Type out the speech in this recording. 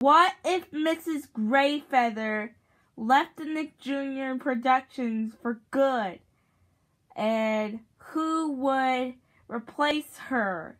What if Mrs. Greyfeather left the Nick Jr. Productions for good? And who would replace her?